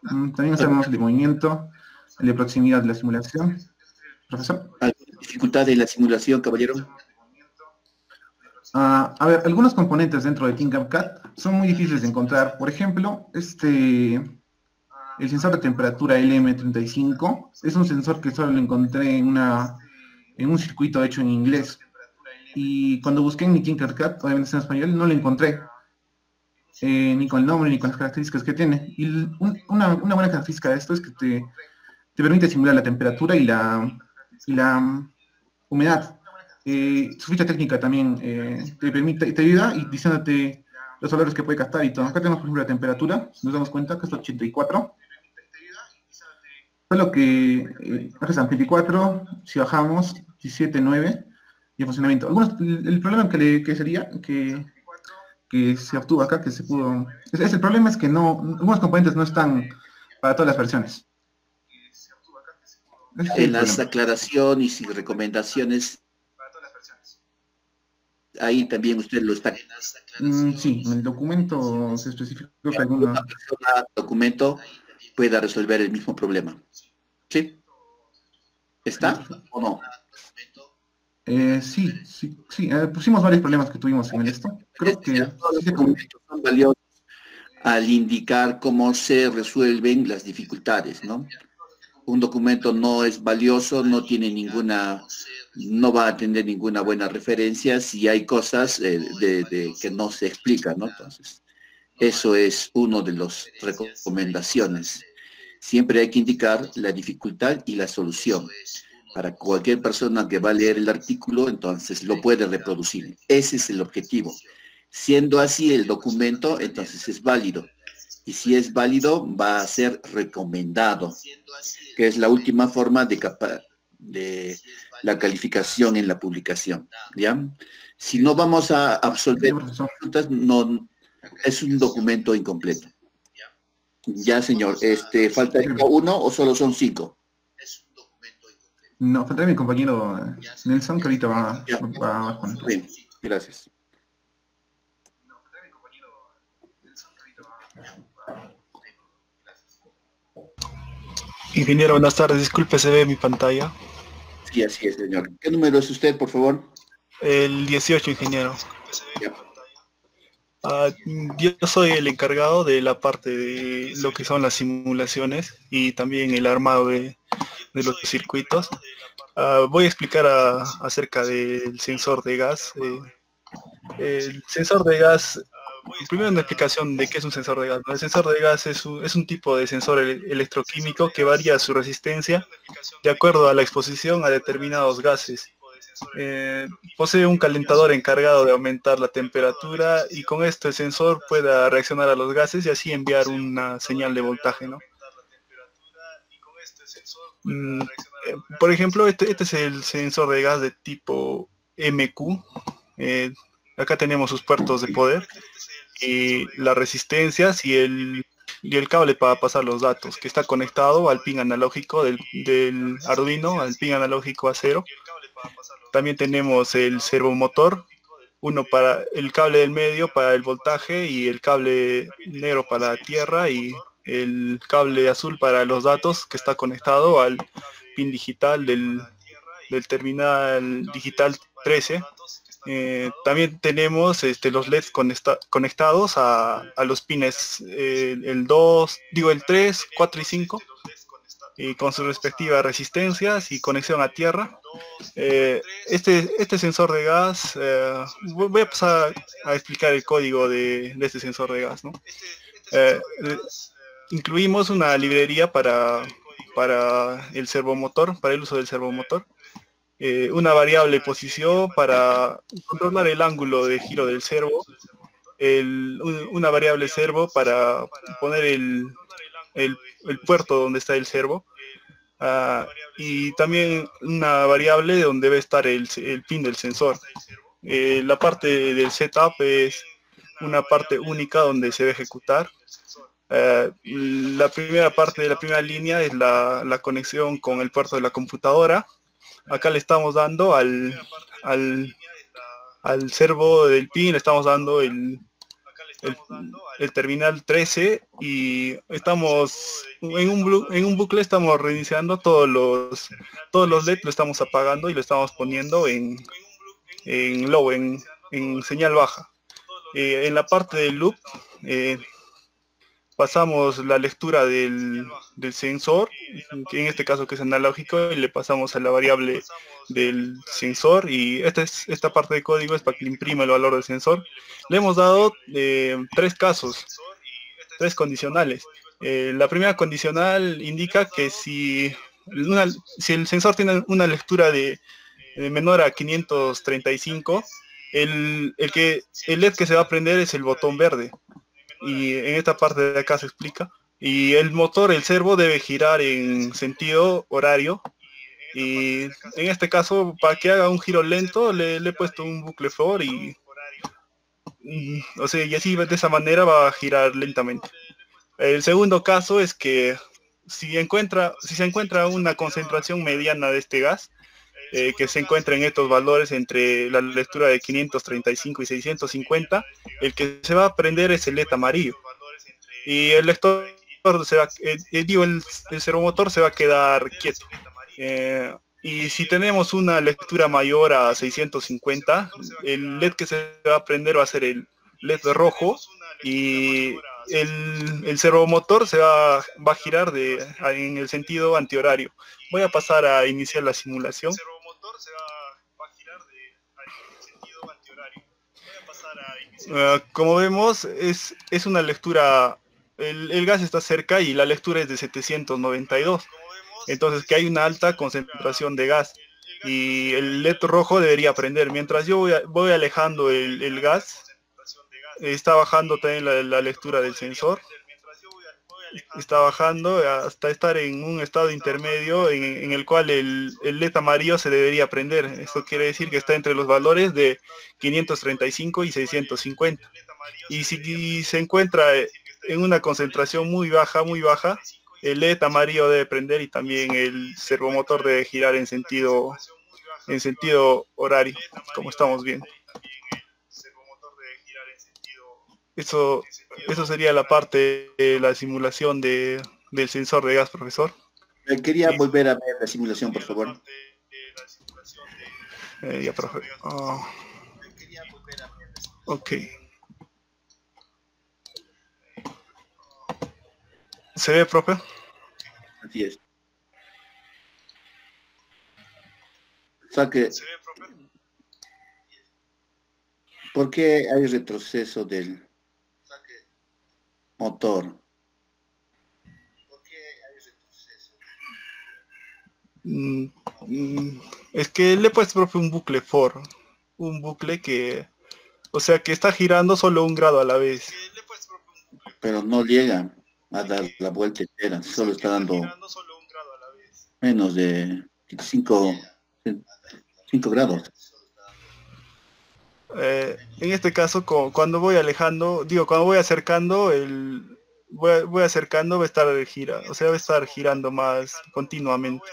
Mm, También hacemos el de movimiento, el de proximidad de la simulación. Profesor. ¿Alguna dificultad en la simulación, caballero? Ah, a ver, algunos componentes dentro de Tinkercad son muy difíciles de encontrar. Por ejemplo, este, el sensor de temperatura LM35 es un sensor que solo lo encontré en, una, en un circuito hecho en inglés. Y cuando busqué en mi Tinkercad, obviamente en español, no lo encontré. Eh, ni con el nombre ni con las características que tiene. Y una, buena característica de esto es que te, te permite simular la temperatura y la, y la mm, humedad. Eh, su ficha técnica también eh, te permite, te ayuda y diciéndote los valores que puede captar y todo. Acá tenemos por ejemplo la temperatura, nos damos cuenta que es 84. Solo que eh, acá está 24, si bajamos, 17, 9 y el funcionamiento. Algunos, el, problema que, le- que sería que, que se obtuvo acá, que se pudo... Es, es el problema es que no, algunos componentes no están para todas las versiones. En las problema. aclaraciones y recomendaciones, ahí también usted lo está. Mm, sí, en el documento se especificó que algunos... Una persona, documento, pueda resolver el mismo problema. ¿Sí? ¿Está o no? Eh, sí, sí, sí, eh, pusimos varios problemas que tuvimos en el esto. Creo que son valiosos al indicar cómo se resuelven las dificultades, ¿no? Un documento no es valioso, no tiene ninguna, no va a tener ninguna buena referencia si hay cosas eh, de, de- que no se explican, ¿no? Entonces, Eso es uno de las recomendaciones. Siempre hay que indicar la dificultad y la solución. Para cualquier persona que va a leer el artículo, entonces lo puede reproducir. Ese es el objetivo. Siendo así el documento, entonces es válido. Y si es válido, va a ser recomendado, que es la última forma de, de la calificación en la publicación. ¿ya? Si no vamos a absolver no, es un documento incompleto. Ya, señor. Este, ¿Falta uno o solo son cinco? No, falta mi compañero Nelson, que ahorita va, va, a Bien, gracias. Ingeniero, buenas tardes. Disculpe, se ve mi pantalla. Sí, así es, señor. ¿Qué número es usted, por favor? El 18, ingeniero. Ah, yo soy el encargado de la parte de lo que son las simulaciones y también el armado de, los circuitos. Ah, voy a explicar acerca del sensor de gas. Eh, el sensor de gas primero una explicación de qué es un sensor de gas. El sensor de gas es un, tipo de sensor electroquímico que varía su resistencia de acuerdo a la exposición a determinados gases. Eh, posee un calentador encargado de aumentar la temperatura y con esto el sensor pueda reaccionar a los gases y así enviar una señal de voltaje. Mm, eh, por ejemplo, este, este, es el sensor de gas de tipo MQ. Eh, acá tenemos sus puertos de poder y las resistencias y el, y el cable para pasar los datos, que está conectado al pin analógico del, del Arduino, al pin analógico a cero. También tenemos el servomotor, uno para el cable del medio para el voltaje y el cable negro para la tierra y el cable azul para los datos que está conectado al pin digital del, del terminal digital 13 eh, también tenemos este, los LEDs conectados a, los pines eh, el 2, digo el 3, 4 y 5 y con sus respectivas resistencias y conexión a tierra. Eh, este, este sensor de gas, voy a pasar a explicar el código de, este sensor de gas. incluimos una librería para, para el servomotor, para el uso del servomotor. Eh, una variable posición para controlar el ángulo de giro del servo, una variable servo para poner el, el, puerto donde está el servo, ah, y también una variable donde debe estar el, pin del sensor. Eh, la parte del setup es una parte única donde se debe ejecutar. Eh, la primera parte de la primera línea es la, la conexión con el puerto de la computadora acá le estamos dando al, al, al servo del PIN, le estamos dando el, el, terminal 13 y estamos en un, en un bucle estamos reiniciando todos los todos los LED lo estamos apagando y lo estamos poniendo en, en low, en, en señal baja. Eh, en la parte del loop eh, pasamos la lectura del, sensor, en este caso que es analógico, y le pasamos a la variable del sensor y esta, es, esta parte de código es para que imprima el valor del sensor. Le hemos dado eh, tres casos, tres condicionales. Eh, la primera condicional indica que si, si el sensor tiene una lectura de, menor a 535, el, el, que, el LED que se va a prender es el botón verde y en esta parte de acá se explica. Y el motor, el servo debe girar en sentido horario. Y en este caso, para que haga un giro lento, le, he puesto un bucle for y, o sea, y así de esa manera va a girar lentamente. El segundo caso es que si encuentra, si se encuentra una concentración mediana de este gas, eh, que se encuentra en estos valores entre la lectura de 535 y 650, el que se va a prender es el LED amarillo. Y el lector se va, eh, eh, el, el se va a quedar quieto. y si tenemos una lectura mayor a 650, el LED que se va a prender va a ser el LED rojo y el, el servomotor se va, va a girar de, en el sentido antihorario. Voy a pasar a iniciar la simulación se va, a girar de, en sentido antihorario. Voy a pasar a Ah, como vemos, es, es una lectura, el, el gas está cerca y la lectura es de 792. Entonces que hay una alta concentración de gas y el LED rojo debería prender. Mientras yo voy, voy alejando el, el, gas, está bajando también la, la, lectura del sensor. Está bajando hasta estar en un estado intermedio en, el cual el, el, LED amarillo se debería prender. Esto quiere decir que está entre los valores de 535 y 650. Y si se encuentra en una concentración muy baja, muy baja, el LED amarillo debe prender y también el servomotor debe girar en sentido en sentido horario, como estamos viendo. Eso, eso sería la parte de la simulación de, del sensor de gas, profesor. Quería volver a ver la simulación, por favor. Eh, ya, profe. Oh. Ok. ¿Se ve, profe? Así es. O sea que, ¿por qué hay retroceso del motor? Mm, mm, es que le he puesto, profe, un bucle for. Un bucle que, o sea, que está girando solo un grado a la vez. Pero no llega a dar la vuelta entera, solo está dando menos de 5 grados. Eh, en este caso, cuando voy alejando, digo, cuando voy acercando, el voy, voy acercando va a estar gira, o sea, va a estar girando más continuamente.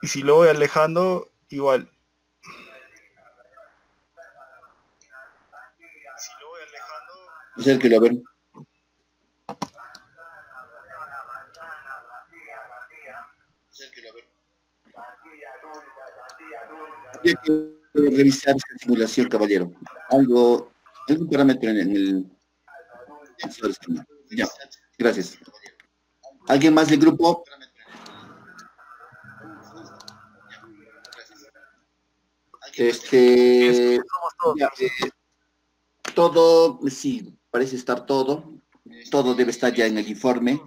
Y si lo voy alejando, igual. Acérquelo a ver. Habría que revisar simulación, caballero. Algo, algún parámetro en el... Ya, gracias. ¿Alguien más del grupo? Este, eh, todo, sí, parece estar todo, todo debe estar ya en el informe.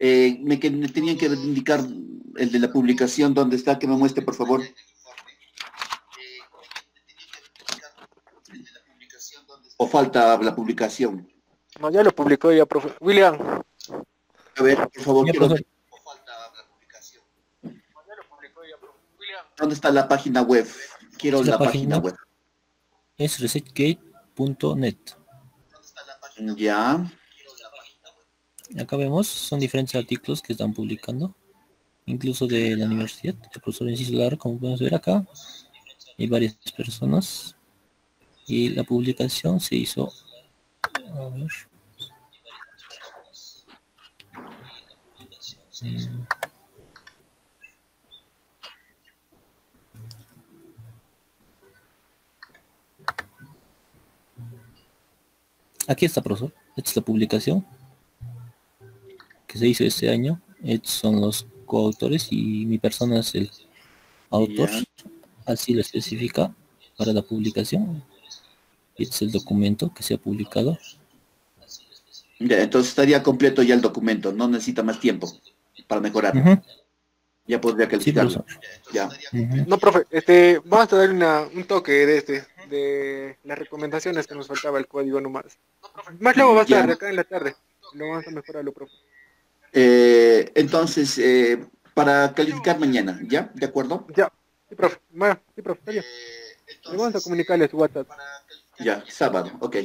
Eh, me, me tenían que indicar el de la publicación, ¿dónde está? Que me muestre, por favor. ¿O falta la publicación? No, ya lo publicó ya, profe. William. A ver, por favor, quiero... ¿Dónde está la página web? Quiero la, la página, página, web. Es resetgate.net. Ya. Acá vemos, son diferentes artículos que están publicando, incluso de la universidad, el profesor Inciso Lara, como podemos ver acá, hay varias personas, y la publicación se hizo, a ver, mm. Aquí está, profesor. Esta es la publicación que se hizo este año. Estos son los coautores y mi persona es el autor. Así lo especifica para la publicación. Este es el documento que se ha publicado. Ya, entonces estaría completo ya el documento, no necesita más tiempo para mejorar. Ya podría calificarlo. ya. No, profe, este, vamos a dar un toque de este, de las recomendaciones que nos faltaba el código nomás. Más luego va a estar acá en la tarde. Lo vamos a mejorarlo, profe. Eh, entonces, eh, para calificar mañana, ¿ya? ¿De acuerdo? Ya, sí, profe. Bueno, sí, profe, está bien. Le vamos a comunicarles WhatsApp. Ya, sábado, ok.